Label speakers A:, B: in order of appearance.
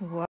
A: Wow